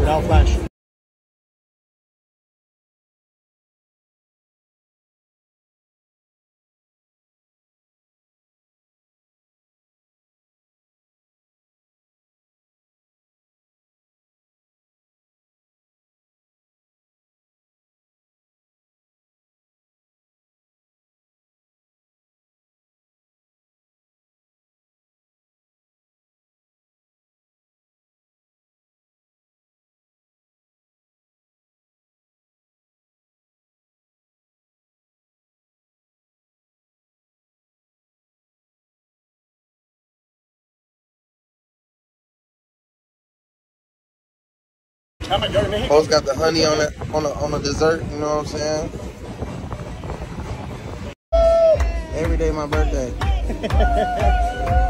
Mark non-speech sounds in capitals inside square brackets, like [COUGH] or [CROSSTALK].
Without flash. I'm a dirty man. Folks got the honey on it on the on the dessert. You know what I'm saying? Every day my birthday. [LAUGHS]